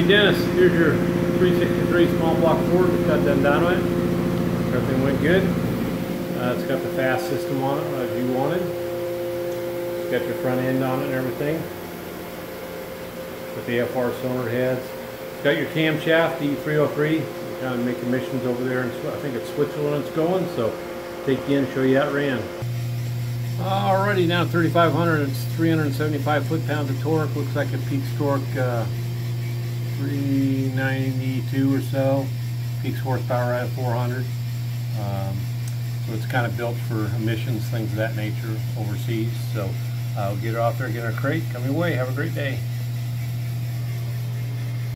Hey Dennis, here's your 363 small block Ford we got done down it Everything went good. Uh, it's got the FAST system on it as you wanted. It's got your front end on it and everything. With the AFR cylinder heads. It's got your camshaft, oh the 303 We're kind of making missions over there. In, I think it's Switzerland it's going, so take you in and show you how it ran. Alrighty, now 3500, it's 375 foot-pounds of torque. Looks like it peaks torque uh, 392 or so. Peaks horsepower at 400. Um, so it's kind of built for emissions, things of that nature overseas. So I'll get her off there, get her crate. Come your way. Have a great day.